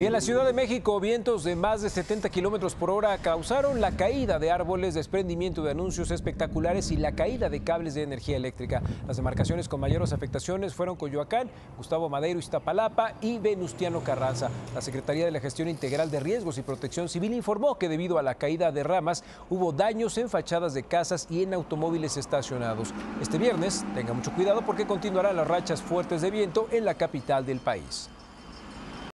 En la Ciudad de México, vientos de más de 70 kilómetros por hora causaron la caída de árboles, desprendimiento de anuncios espectaculares y la caída de cables de energía eléctrica. Las demarcaciones con mayores afectaciones fueron Coyoacán, Gustavo Madero, Iztapalapa y Venustiano Carranza. La Secretaría de la Gestión Integral de Riesgos y Protección Civil informó que debido a la caída de ramas hubo daños en fachadas de casas y en automóviles estacionados. Este viernes, tenga mucho cuidado porque continuarán las rachas fuertes de viento en la capital del país.